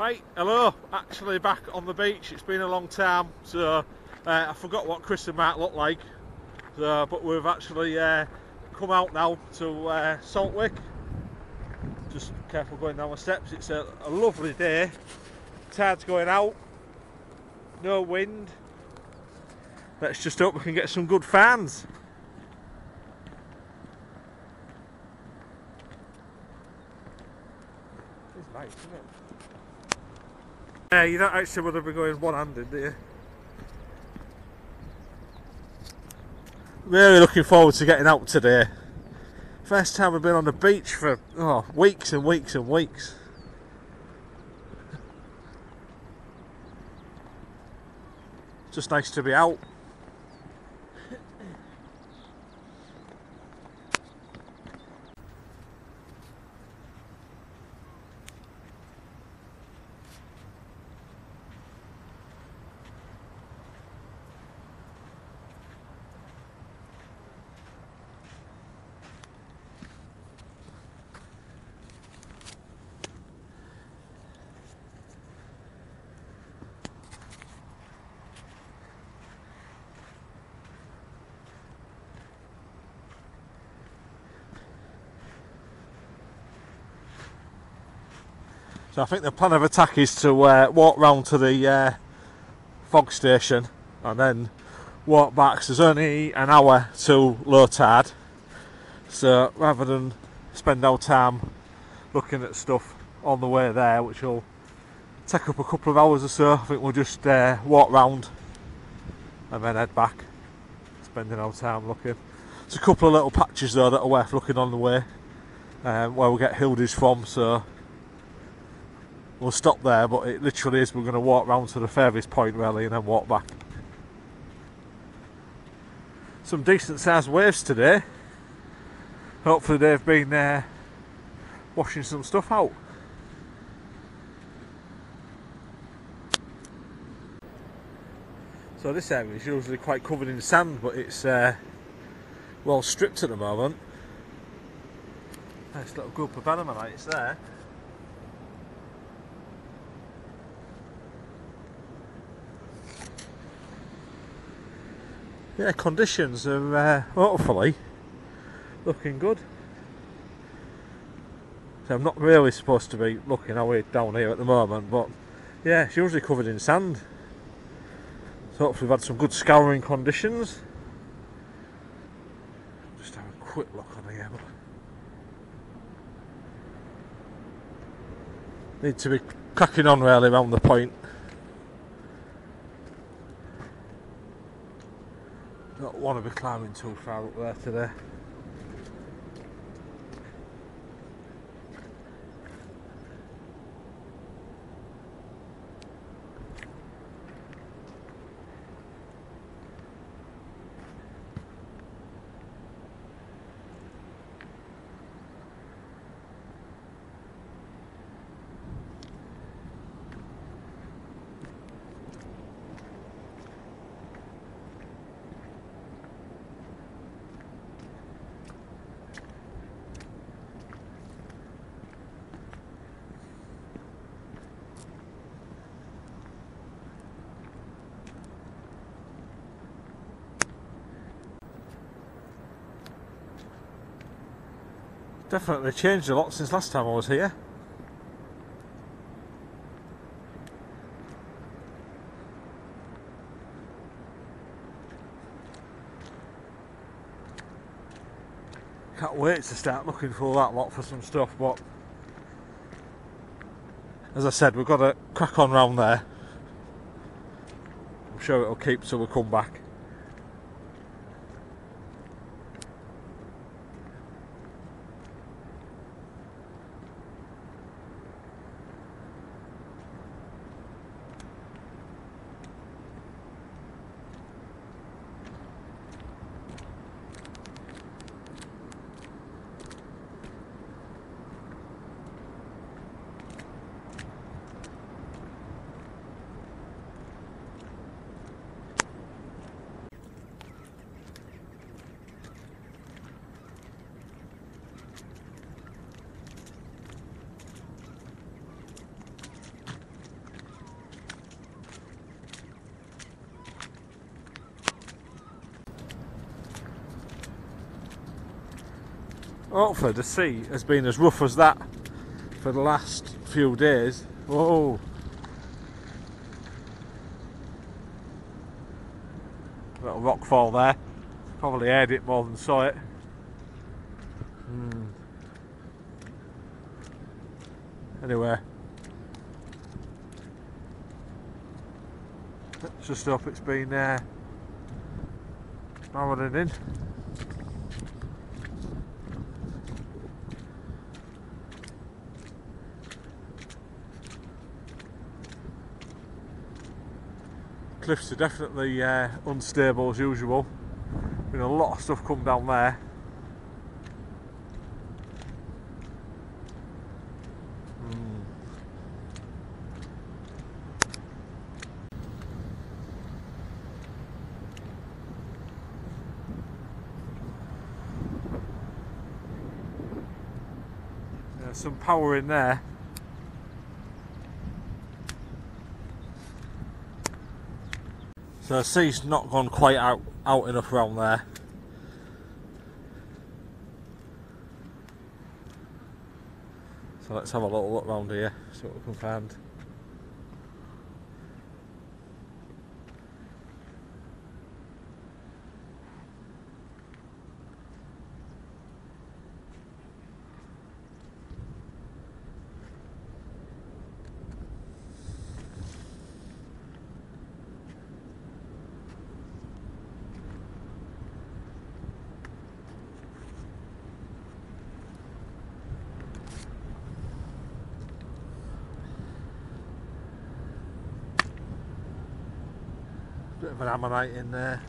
Right, hello. Actually back on the beach. It's been a long time, so uh, I forgot what Chris and Mark looked like. So, but we've actually uh, come out now to uh, Saltwick. Just careful going down the steps. It's a, a lovely day. Tide's going out. No wind. Let's just hope we can get some good fans. It's nice, isn't it? Yeah, you don't actually want to be going one-handed, do you? Really looking forward to getting out today. First time we've been on the beach for oh, weeks and weeks and weeks. Just nice to be out. I think the plan of attack is to uh, walk round to the uh, fog station and then walk back. So there's only an hour to low tide. So rather than spend our time looking at stuff on the way there, which will take up a couple of hours or so, I think we'll just uh, walk round and then head back, spending our time looking. There's a couple of little patches though that are worth looking on the way, um, where we get Hildy's from. So we'll stop there, but it literally is we're going to walk round to the furthest point really and then walk back. Some decent sized waves today. Hopefully they've been uh, washing some stuff out. So this area is usually quite covered in sand, but it's uh, well stripped at the moment. Nice little group of Belemnites there. Yeah, conditions are uh, hopefully looking good. So I'm not really supposed to be looking away down here at the moment, but yeah, it's usually covered in sand. So hopefully we've had some good scouring conditions. Just have a quick look on here. Need to be cracking on really around the point. want to be climbing too far up there today. Definitely changed a lot since last time I was here. Can't wait to start looking for that lot for some stuff, but as I said, we've got to crack on round there. I'm sure it'll keep till we come back. Hopefully the sea has been as rough as that for the last few days. Whoa! Little rock fall there. Probably heard it more than saw it. Hmm. Anyway. Just hope it's been uh, in. Cliffs are definitely uh, unstable as usual. Been a lot of stuff come down there. Mm. Yeah, some power in there. So the sea's not gone quite out, out enough around there. So let's have a little look around here, see what we can find. Bit of an ammonite in there.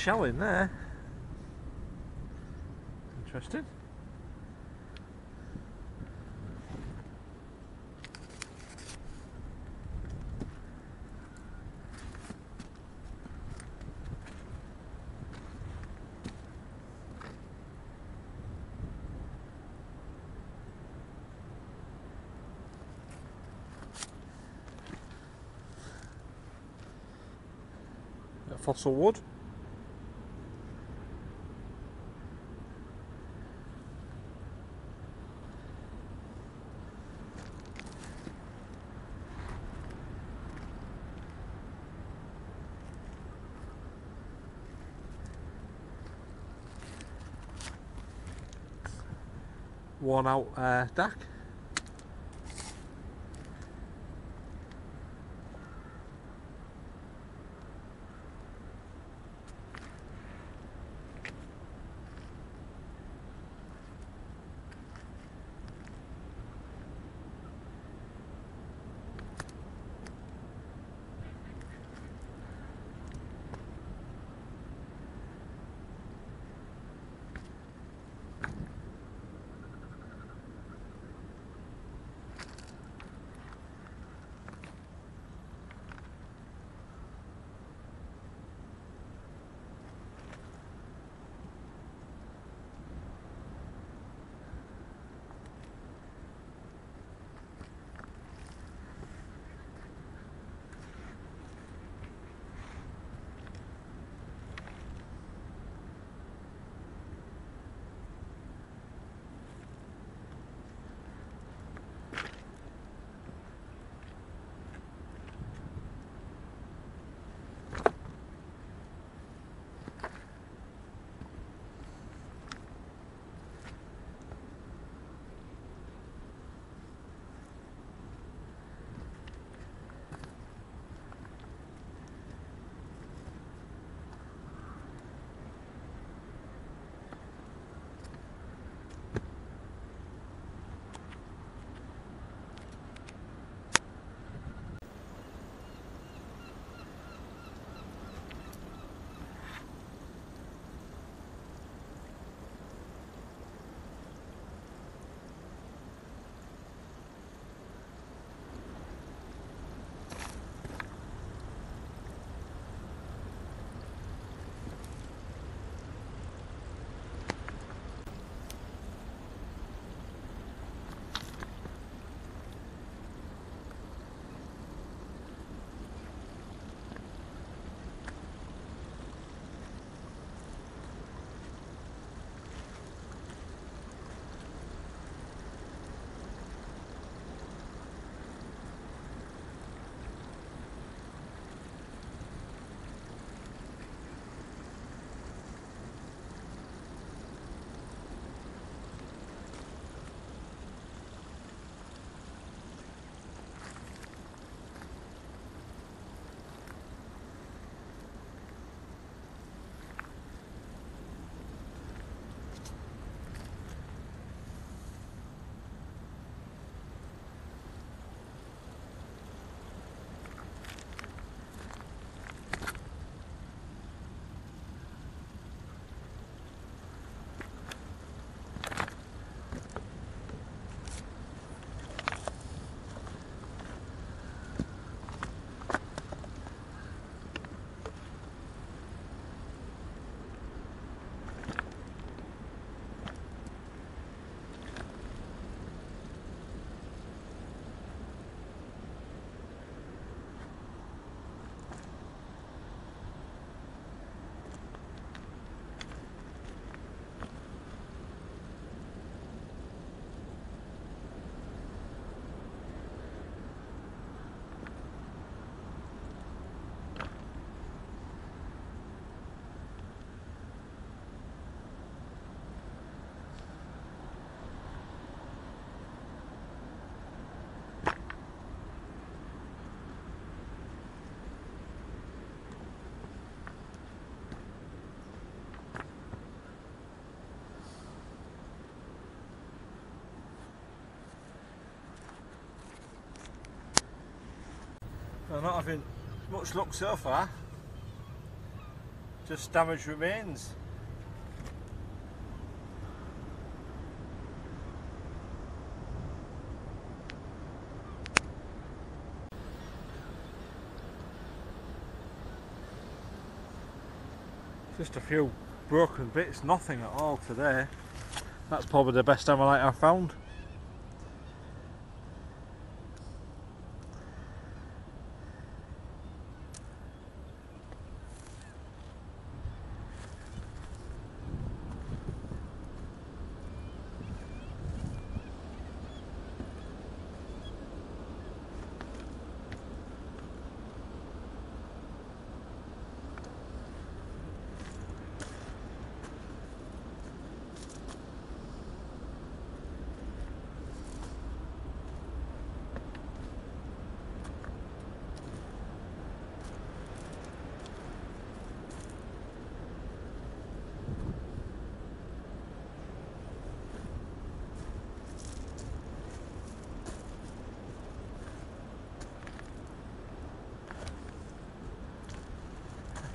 Shell in there. Interesting. Fossil wood. Worn out uh, deck. So not having much luck so far. Just damage remains. Just a few broken bits, nothing at all today. That's probably the best ammonite I've found.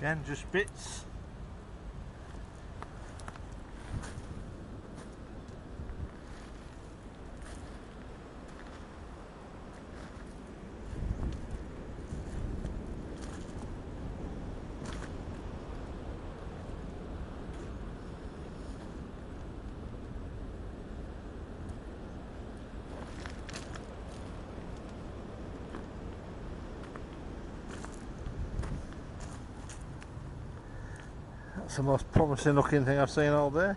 Again, just bits. That's the most promising looking thing I've seen all day.